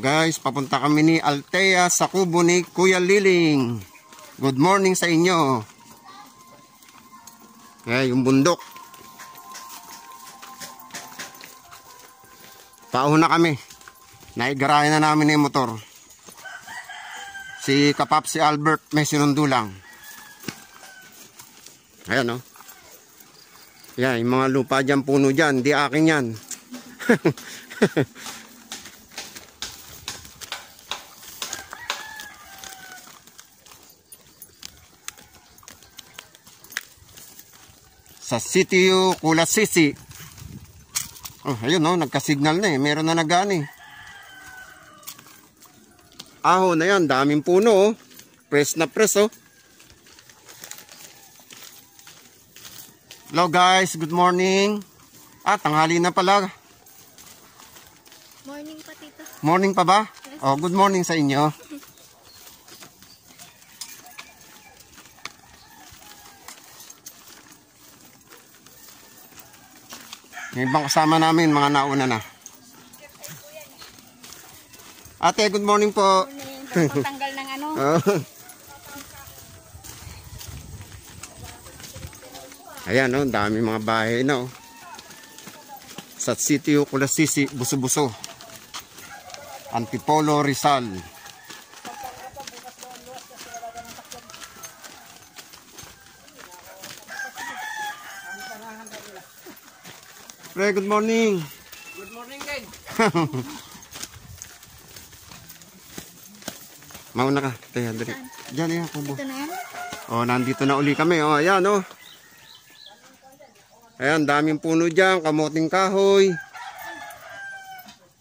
guys, papunta kami ni Altea sa kubo ni Kuya Liling. Good morning sa inyo. Kaya yung bundok. Pauna kami. Naigarayan na namin yung motor. Si Kapap si Albert may sinundo lang. Ayan o. Oh. Yan, yung mga lupa dyan, puno dyan. Di akin yan. sa Sitio Kulasisi. Oh, ayun oh, nagka-signal na eh. Meron na nagani. Aho na yan, daming puno oh. Press na press oh. Hello guys, good morning. Ah, tanghali na pala. Morning pa, tito. Morning pa ba? Oh, good morning sa inyo. Yung ibang kasama namin, mga nauna na. Ate, good morning po. Morning. Tanggal ng ano. Oh. Ayan, oh, dami mga bahay na. Oh. Sa Sitio Kulasisi, Buso-Buso. Antipolo, Rizal. Pre, good morning. Good morning, Ken. Mauna ka. Kaya, dali. Diyan, yan, kubo. Ito na yan. Oh, nandito na uli kami. Oh, ayan, oh. Ayan, daming puno diyan, kamoting kahoy.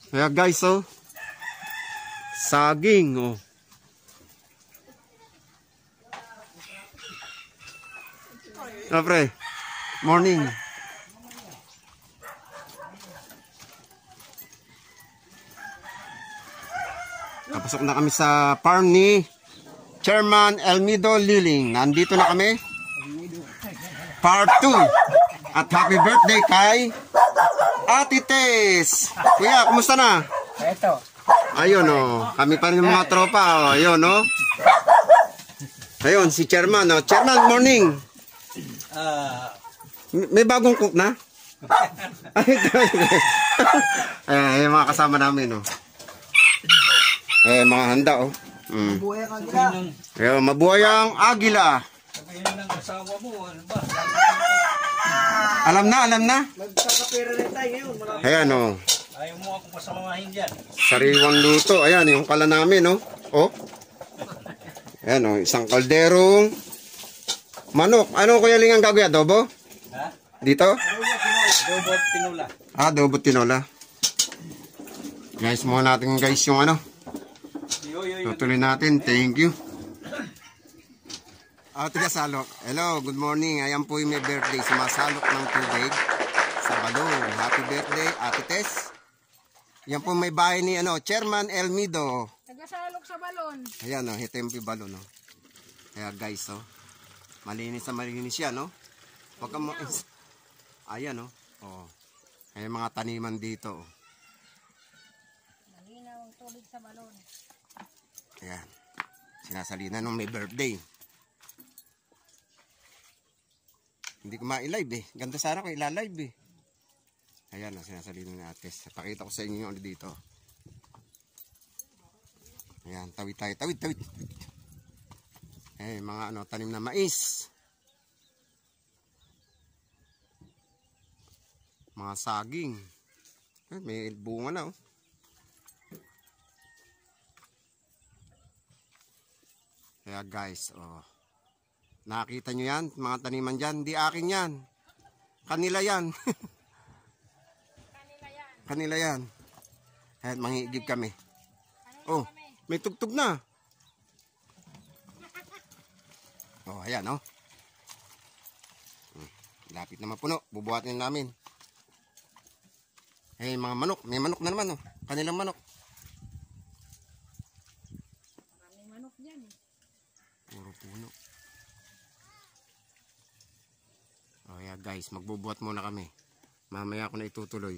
Kaya guys, oh. Saging, oh. Ah, pre. Morning. Kapasok na kami sa farm ni Chairman Elmido Liling. Nandito na kami. Part 2. At happy birthday kay Ate Tess. Kuya, kumusta na? Eto. Ayun oh, kami pa rin yung mga tropa oh. Ayun oh. Ayun si Chairman oh. Chairman, morning. May bagong cook na? Ay, ito. eh, yung mga kasama namin oh. Eh, mga handa oh. Mm. buhay ka gila. Ayun, mabuhay ang agila. Sabihin ng asawa mo, ano ba? Alam na, alam na. Magkakapera rin tayo ngayon. Marami. Ayan oh. Ayaw mo akong pasamahin dyan. Sariwang luto. Ayan, yung kala namin, no? Oh. Ayan, oh. Isang kalderong manok. Ano kuya Ling ang gagawin? Adobo? Ha? Dito? Adobo at tinula. Ah, adobo tinola. Guys, muna natin guys yung ano. Tutuloy natin. Thank you. Ah, tiga salok. Hello, good morning. Ayan po yung may birthday. Sumasalok ng tubig sa balon. Happy birthday, Ate Tess. Yan po may bahay ni ano, Chairman Elmido. Nagsasalok sa balon. Ayan o, oh, ito yung pibalo, no? Kaya guys, oh, malinis na malinis yan, no? Huwag kang Ayan, oh. Oh. Ayan mga taniman dito, oh. Malinaw ang tubig sa balon. Ayan. Sinasalina nung may birthday. Hindi ko ma-live eh. Ganda sana ko ilalive eh. Ayan, oh, sinasalina ni Ates. Pakita ko sa inyo ano dito. Ayan, tawid tayo. Tawid, tawid. Eh, mga ano, tanim na mais. Mga saging. Eh, may bunga na oh. Kaya guys, oh. Nakita nyo yan, mga taniman dyan. Di akin yan. Kanila yan. Kanila yan. Kaya mangigib kami. Oh, may tugtog na. Oh, ayan, oh. Hmm, Lapit na mapuno. Bubuhatin namin. Eh, mga manok. May manok na naman, oh. Kanilang manok. Maraming manok dyan eh. Puno. Oh, yeah, guys, magbubuhat muna kami. Mamaya ako na itutuloy.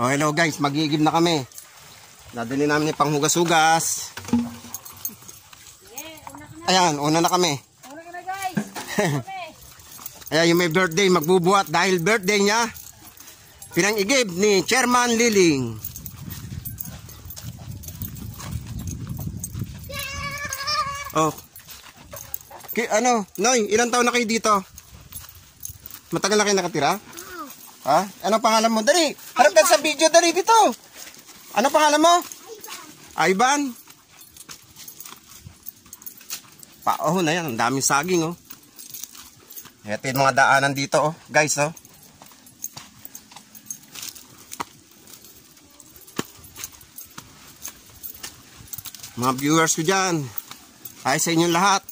Oh, hello guys, magigib na kami. Nadali namin yung panghugas-hugas. Ayan, una na kami. Una na guys. Ayan, yung may birthday, magbubuhat dahil birthday niya. Pinang-igib ni Chairman Liling. Oh. Ki, ano, Noy, ilang taon na kayo dito? Matagal na kayo nakatira? Ha? Ano pangalan mo? Dali, harap ka sa video, dali dito. Ano pangalan mo? Ivan. Paoh na yan, ang daming saging oh. Ito yung mga daanan dito oh, guys oh. Mga viewers ko dyan, ay sa inyong lahat.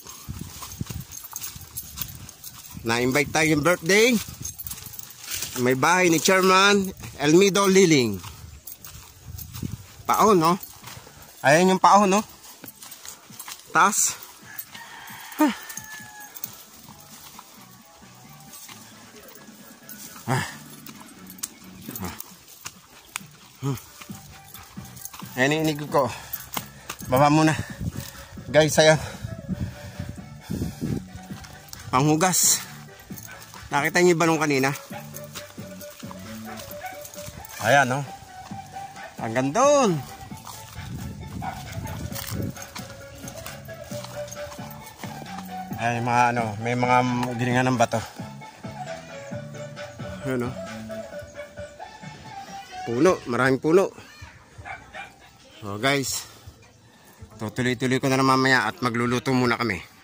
Na-invite tayo yung birthday. May bahay ni Chairman Elmido Liling. Paon, no? Ayan yung paon, no? Taas. Ayan yung inig ko. Baba muna. Guys, ayan. Panghugas. Nakita niyo ba nung kanina? Ayan, no? Hanggang doon. Ay, mga ano, may mga gilingan ng bato. Ayan, no? Puno, maraming puno. So guys, tutuloy-tuloy ko na mamaya at magluluto muna kami.